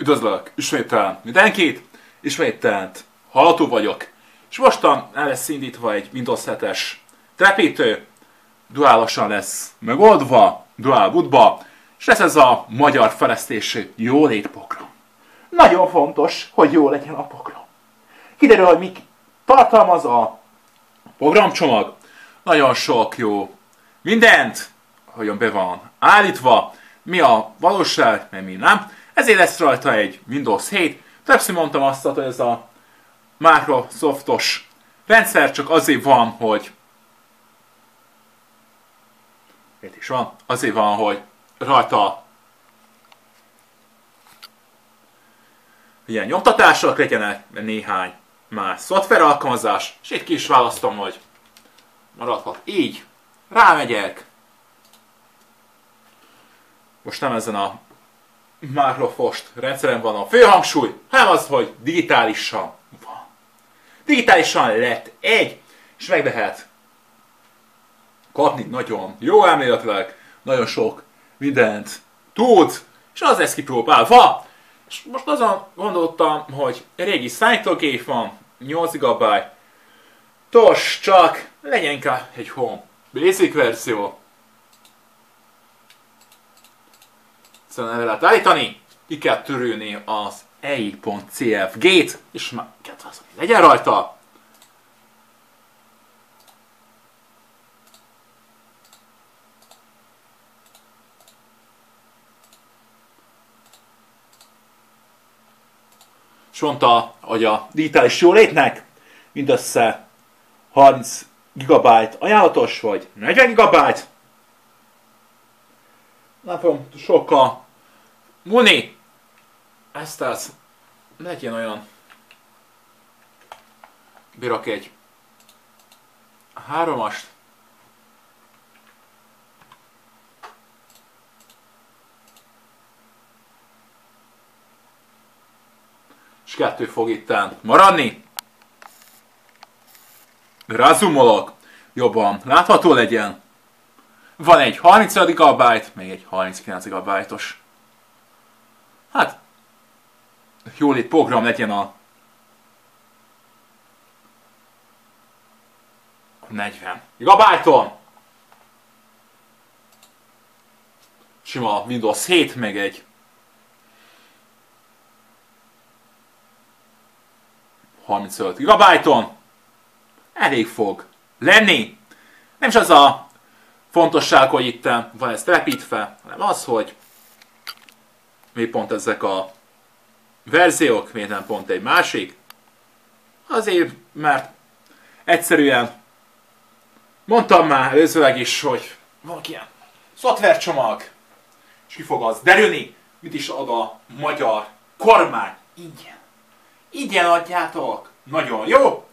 Üdvözlök, ismételen mindenkit, ismételen hallható vagyok, és mostan el lesz indítva egy Windows 7-es trepítő, duálosan lesz megoldva, dual bootba, és lesz ez a magyar fejlesztésű jólét program. Nagyon fontos, hogy jó legyen a program. Kiderül, hogy mik tartalmaz a programcsomag, nagyon sok jó mindent, hogyan be van állítva, mi a valóság, mert mi nem. Ezért lesz rajta egy Windows 7. Többször mondtam azt, hogy ez a Microsoftos rendszer csak azért van, hogy Miért is van? Azért van, hogy rajta ilyen nyomtatások legyenek, néhány más szoftver alkalmazás, és itt ki is választom, hogy maradhat így. Rámegyek. Most nem ezen a Microsoft rendszeren van a főhangsúly, hanem az, hogy digitálisan van. Digitálisan lett egy, és meg lehet kapni nagyon jó elméletileg, nagyon sok mindent tud, és az lesz kipróbálva. És most azon gondoltam, hogy régi számítógép van, 8 GB, tos, csak legyen inkább egy home basic verzió. Szóval el lehet állítani, ki kell törülni az ei.cfg-t, és már legyen rajta. és mondta, hogy a digitális jólétnek mindössze 30 GB ajánlatos, vagy 40 GB. Nem fogom sokkal múlni. Ezt az legyen olyan bírak egy háromast. és kettő fog itt maradni. Razumolok, jobban látható legyen. Van egy 30 GB, még egy 39 GB-os. Hát, jól itt program legyen a 40 GB-on. Sima Windows 7, meg egy 35 GB-on elég fog lenni. Nem is az a fontosság, hogy itt van ez telepítve, hanem az, hogy mi pont ezek a verziók, miért nem pont egy másik. Azért, mert egyszerűen mondtam már előzőleg is, hogy van ilyen szoftvercsomag, és ki fog az derülni, mit is ad a magyar kormány. Ingyen. Ingyen adjátok, nagyon jó,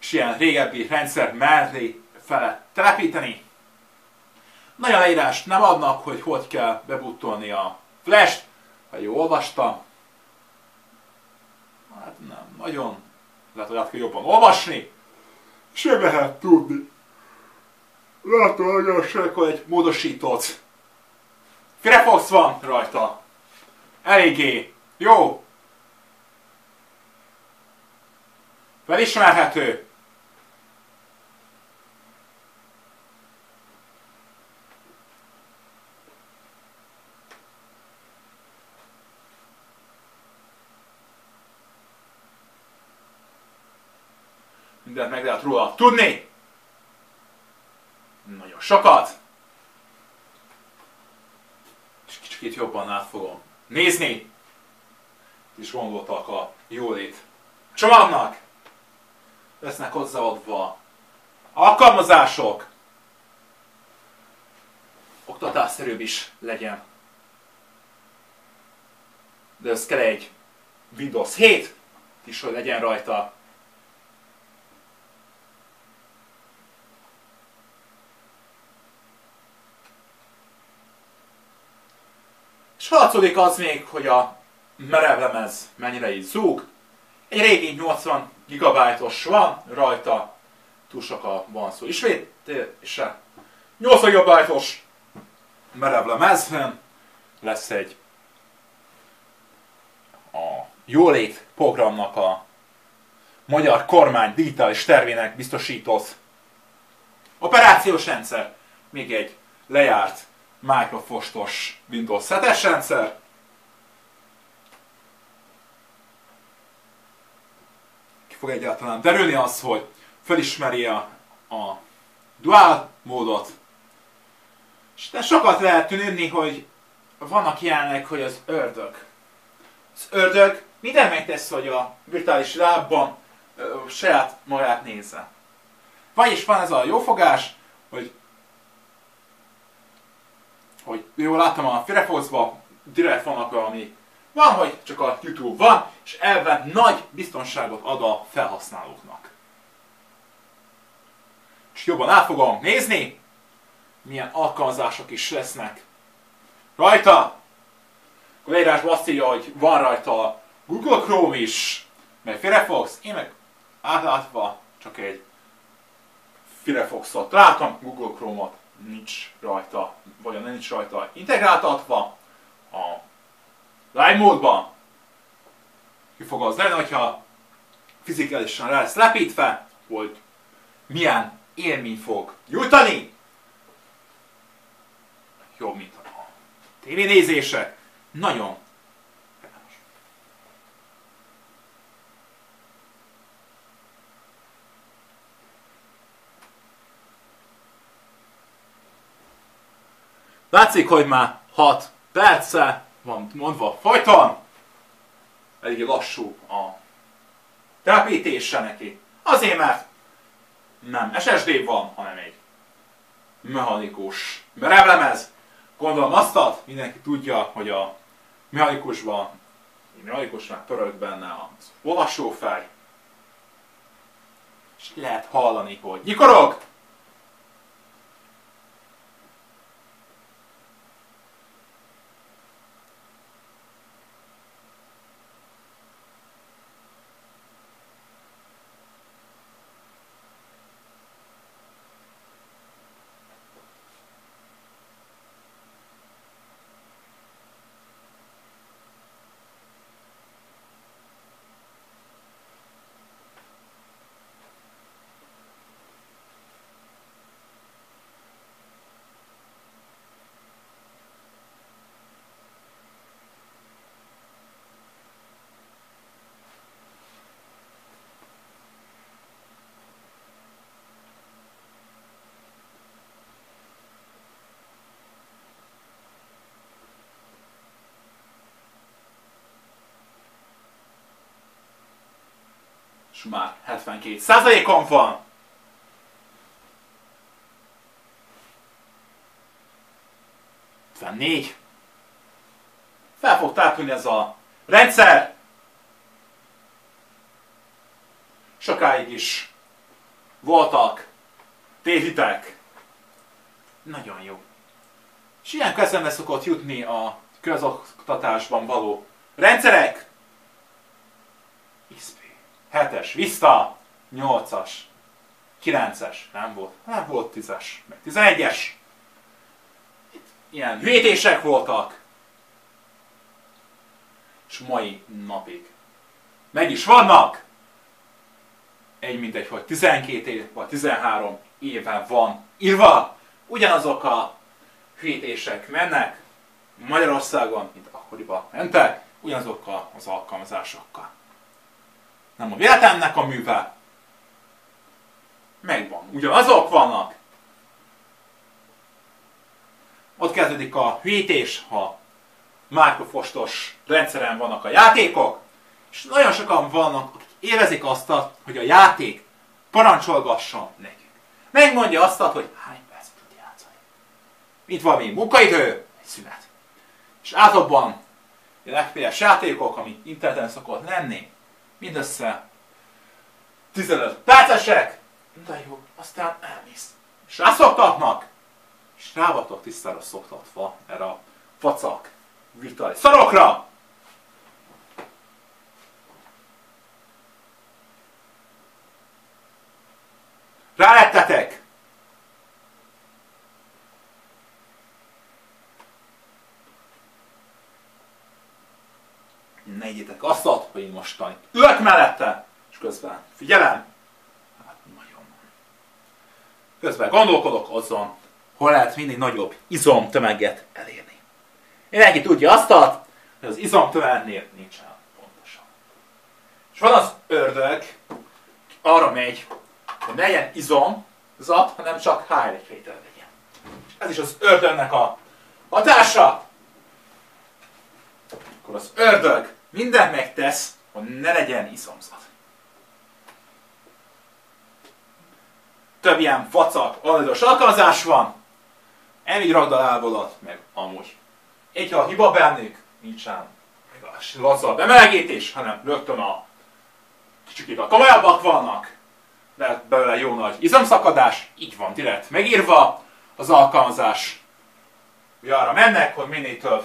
és ilyen régebbi rendszer mellé fele telepíteni. Nagyon leírást nem adnak, hogy hogy kell bebutolni a flash-t, ha jól olvastam. Hát nem, nagyon. Lehet, hogy át kell jobban olvasni. Se lehet tudni. Látom, nagyon akkor egy módosított Firefox van rajta. Eléggé jó, Felismerhető. Mindent meg lehet róla tudni. Nagyon sokat. És kicsit jobban át fogom nézni. És gondoltak a jólét csomagnak lesznek hozzáadva alkalmazások, oktatásszerűbb is legyen. De ez kell egy Windows 7 is, hogy legyen rajta. Haladszódik az még, hogy a merevlemez mennyire így zúg. Egy régi 80 gigabájtos van, rajta túl sokkal van szó. Ismét, és 8 gigabájtos merev lemezben lesz egy jólét programnak a magyar kormány digitális tervének biztosított operációs rendszer, még egy lejárt Microsoftos Windows 7-es rendszer, ki fog egyáltalán derülni az, hogy felismeri a, a dual módot, és de sokat lehet tűnni, hogy vannak ilyenek, hogy az ördög. Az ördög minden megtesz, hogy a virtuális lábban ö, saját magát nézze. Vagyis van ez a jófogás, hogy hogy jól láttam a Firefoxban, direkt vannak valami, van, hogy csak a YouTube van, és elven nagy biztonságot ad a felhasználóknak. És jobban át fogom nézni, milyen alkalmazások is lesznek rajta. A leírásban azt írja, hogy van rajta Google Chrome is, meg Firefox, én meg átlátva csak egy Firefoxot látom, Google Chrome-ot nincs rajta, vagy nem nincs rajta integráltatva a live módban. Ki fog az lenni, hogyha fizikálisan rá lesz lepítve, hogy milyen élmény fog nyújtani. Jobb, mint a tévénézések. Nagyon Látszik, hogy már 6 perce van mondva folyton. Elég lassú a telepítése neki. Azért, mert nem SSD van, hanem egy mechanikus merevlemez. Gondolom azt ad, mindenki tudja, hogy a mechanikusban, mechanikusnak pörög benne az olvasófej. És lehet hallani, hogy nyikorog, és már 72 százalékon van. négy. Fel fog tápulni ez a rendszer. Sokáig is voltak tévitek. Nagyon jó. És ilyen eszembe szokott jutni a közoktatásban való rendszerek. ISP. 7-es Vista, 8-as, 9-es, nem volt, nem volt 10-es, meg 11-es. Itt ilyen védések voltak. És mai napig meg is vannak. Egy mindegy, hogy 12 év vagy 13 éve van írva. Ugyanazok a hűtések mennek Magyarországon, mint akkoriban mentek, ugyanazokkal az alkalmazásokkal nem a véletlennek a műve. Megvan. Ugyanazok vannak. Ott kezdődik a hűtés, ha Microsoftos rendszeren vannak a játékok, és nagyon sokan vannak, akik érezik azt, hogy a játék parancsolgasson nekik. Megmondja azt, hogy hány perc tud játszani. Mint valami munkaidő, egy szünet. És általában a legféles játékok, ami interneten szokott lenni, mindössze 15 percesek, de jó, aztán elmész. És rászoktatnak, és rávatok tisztára szoktatva erre a facak virtuális szarokra. Rálettetek! Ne egyetek azt, hogy én mostan ülök mellette, és közben figyelem, hát nagyon. Közben gondolkodok azon, hol lehet minél nagyobb izomtömeget elérni. Mindenki tudja azt, hogy az izomtömegnél nincsen pontosan. És van az ördög, arra megy, hogy ne legyen izomzat, hanem csak hájlékvétel legyen. Ez is az ördögnek a hatása. Akkor az ördög mindent megtesz, hogy ne legyen izomzat. Több ilyen facak, alagos alkalmazás van, elmegy ragdalálvodat, meg amúgy. Egy, ha hiba bennük, nincsen laza bemelegítés, hanem rögtön a kicsikét a komolyabbak vannak, lehet belőle jó nagy izomszakadás, így van direkt megírva az alkalmazás. hogy arra mennek, hogy minél több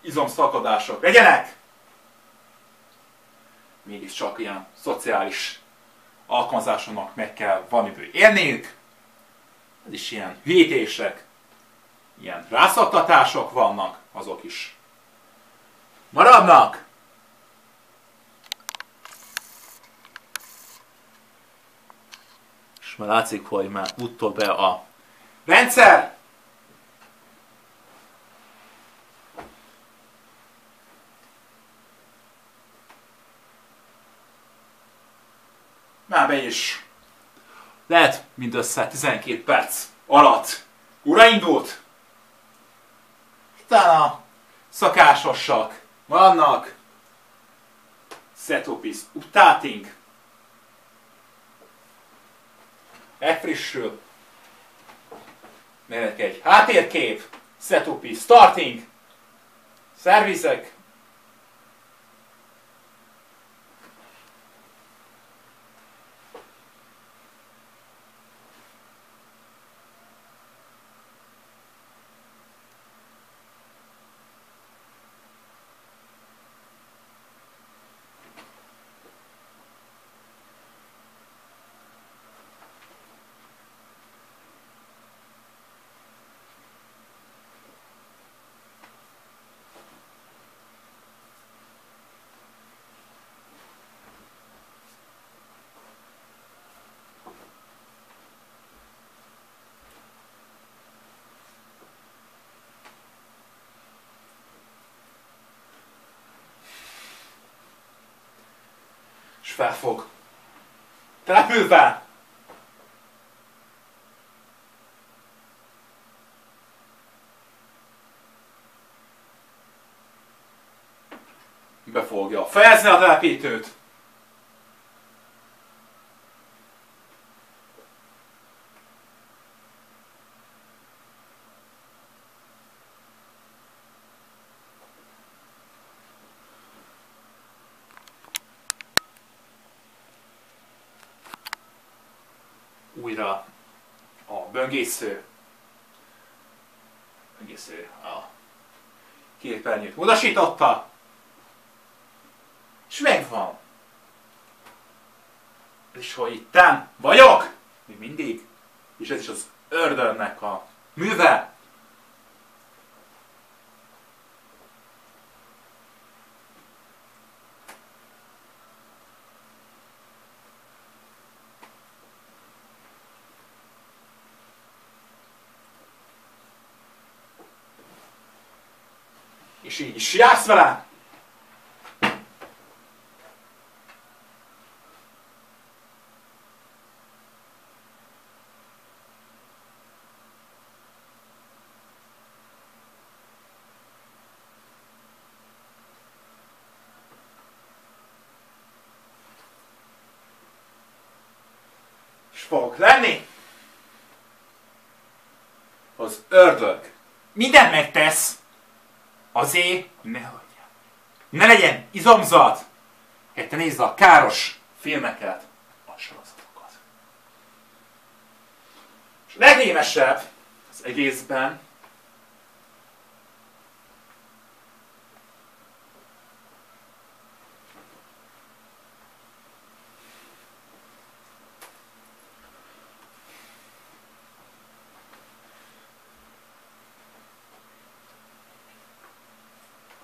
izomszakadások legyenek. Mégiscsak ilyen szociális alkalmazásoknak meg kell valamiből élniük. Ez is ilyen hűítések, ilyen rászaktatások vannak, azok is maradnak. És már látszik, hogy már uttól be a rendszer. Be is. Lehet mindössze 12 perc alatt uraindult. Utána szakásosak vannak. Setupis updating. Megfrissül. Megyek egy háttérkép. Setupis starting. Szervizek. És felfog. Települve! Befogja. Fejezni a telepítőt! Újra a böngésző, böngésző a képernyőt módosította, és megvan. És hogy itten vagyok, még mindig, és ez is az ördönnek a műve, És így is jársz vele. Fogok lenni az ördög. Mindent megtesz, Azért, ne hagyja. Ne legyen izomzat! Hát te nézd a káros filmeket, a sorozatokat. És legrémesebb az egészben,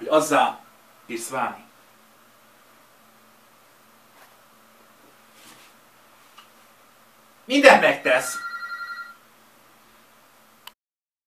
hogy azzá írsz válni. Mindent megtesz,